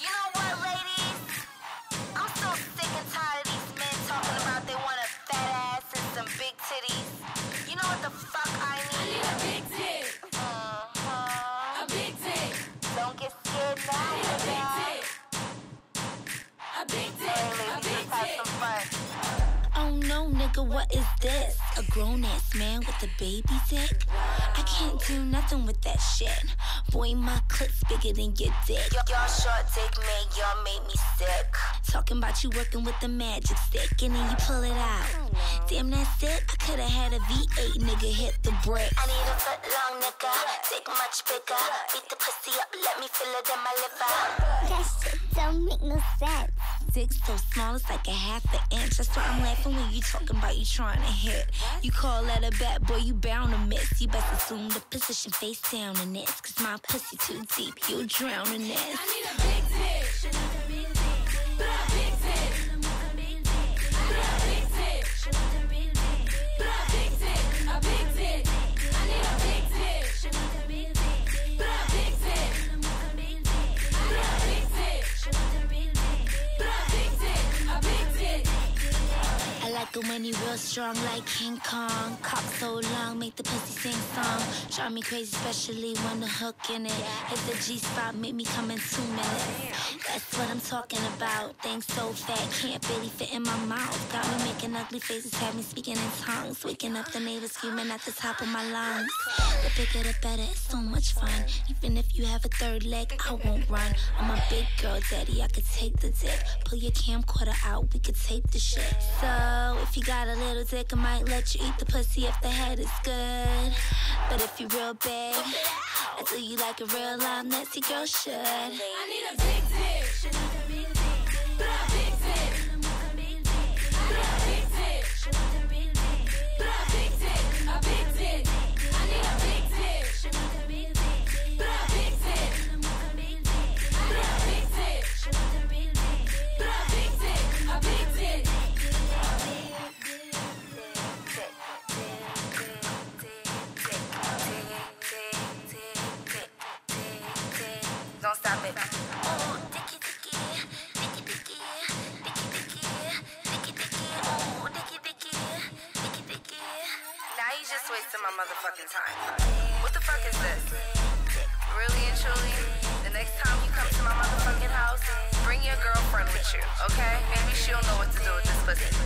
You know no, nigga, what is this? A grown ass man with a baby dick? I can't do nothing with that shit. Boy, my clip's bigger than your dick. Y- y'all short dick man, y'all make me sick. Talking about you working with the magic stick and then you pull it out. Damn, that's it. I could've had a V8 nigga hit the brick. I need a foot long nigga, dick much bigger. Beat the pussy up, let me feel it in my liver. That shit don't make no sense. Dick so small, it's like a half an inch. That's why I'm laughing when you talking about you trying to hit. You call that a bat, boy, you bound to miss. You best assume the position face down in this. Cause my pussy too deep, you'll drown in this. Like when he real strong like King Kong. Cock so long, make the pussy sing song. Drive me crazy, especially when the hook in it. Hit the G spot, make me come in two minutes. That's what I'm talking about. Things so fat, can't barely fit in my mouth. Got me making ugly faces, have me speaking in tongues. Waking up the neighbors screaming at the top of my lungs. The bigger the better, it's so much fun. Even if you have a third leg, I won't run. I'm a big girl, daddy, I could take the dick. Pull your camcorder out, we could tape the shit. So, if you got a little dick, I might let you eat the pussy if the head is good. But if you real big, I do you like a real live Nancy girl should. I need a big okay? Maybe she'll know what to do with this pussy.